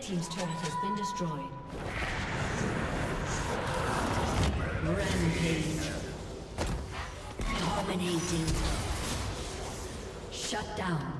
Team's turret has been destroyed. Rampage. Dominating. Shut down.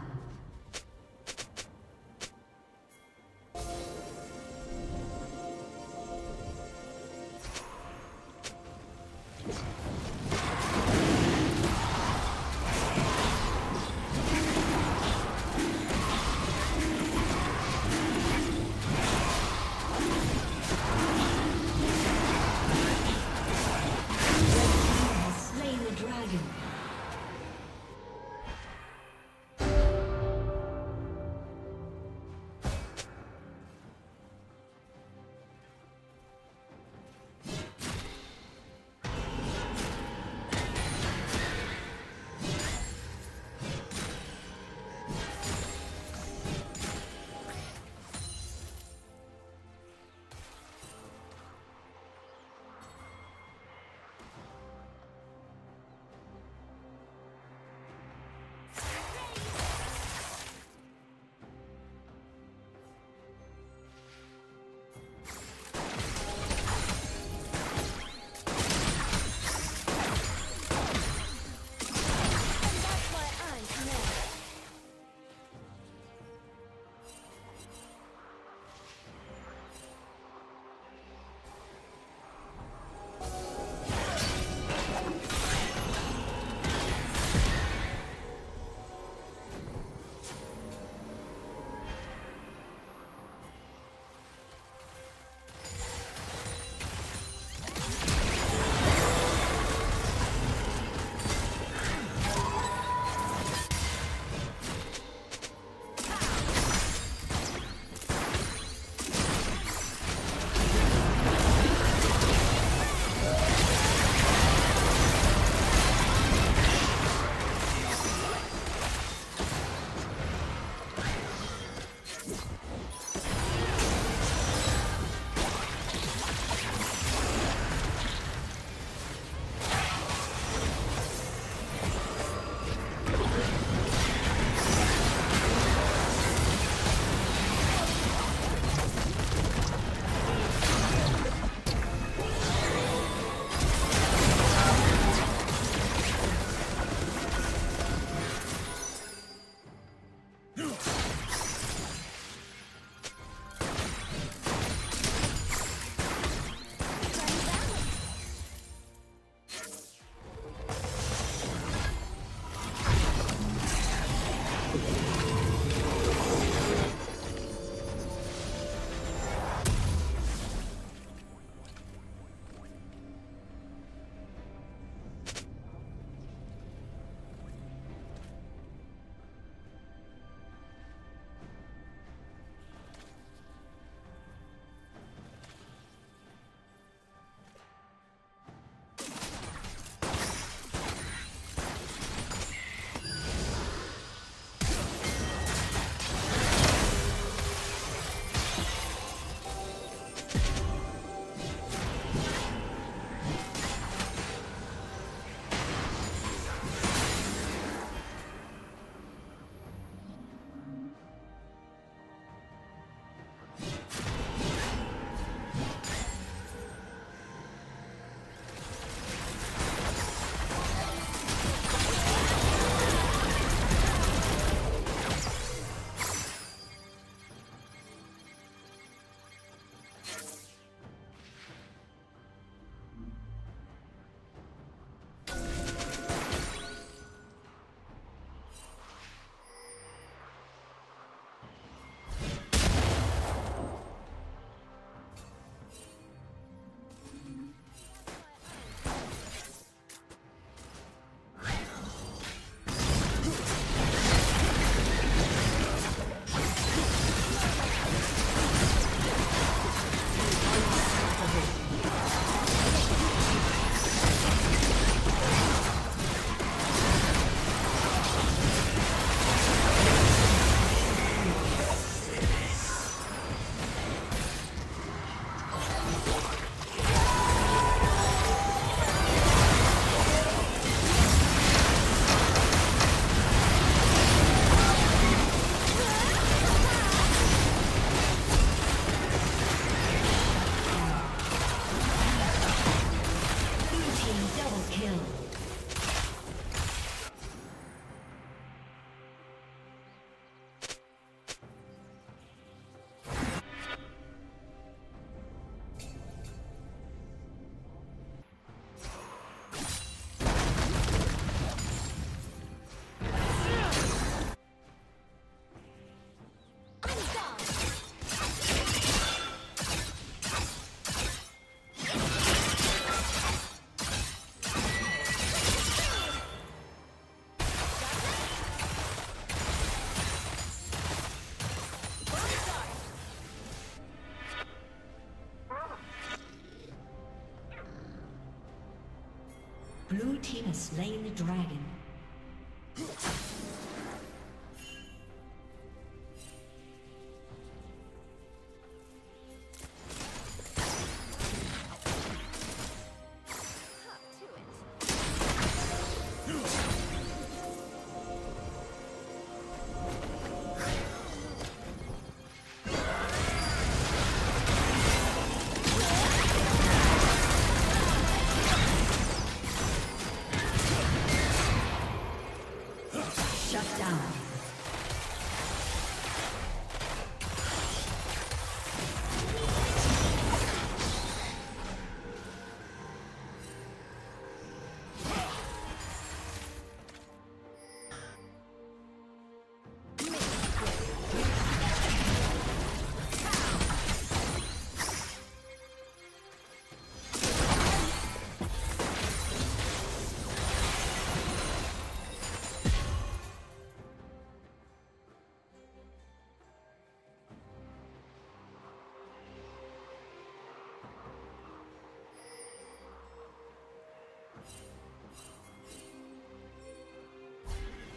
Slain the dragon.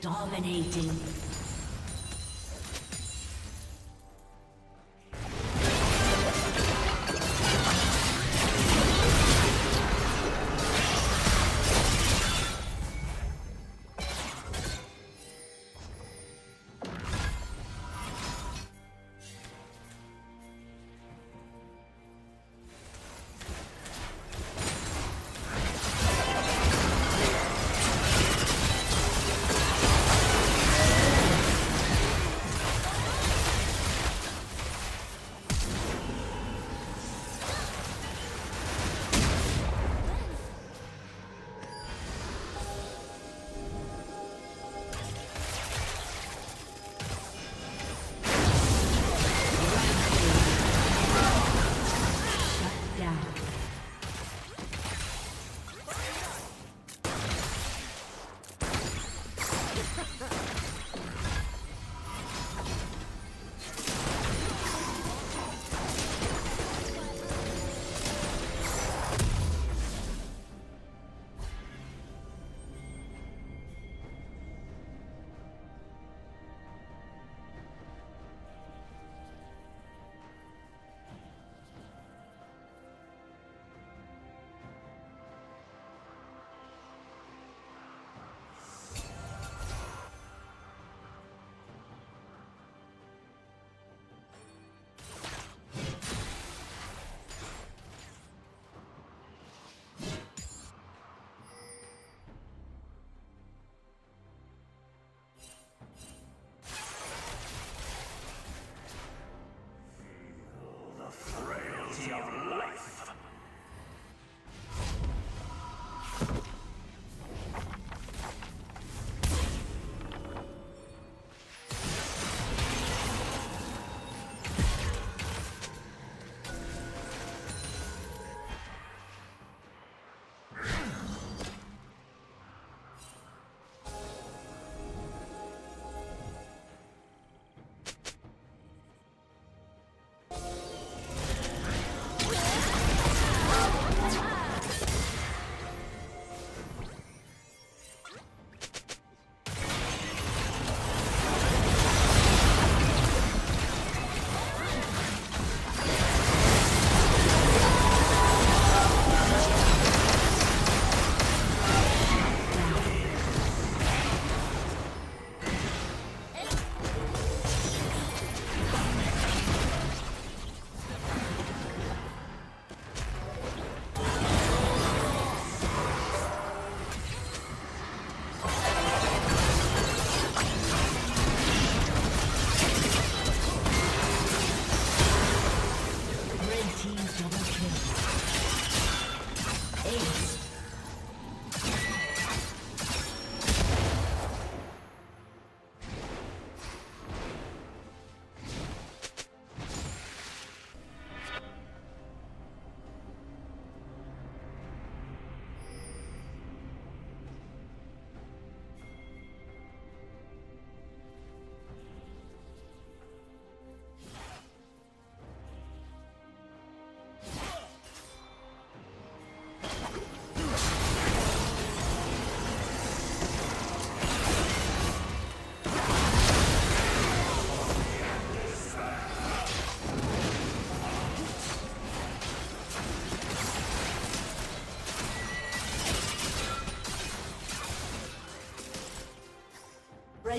Dominating.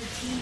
Team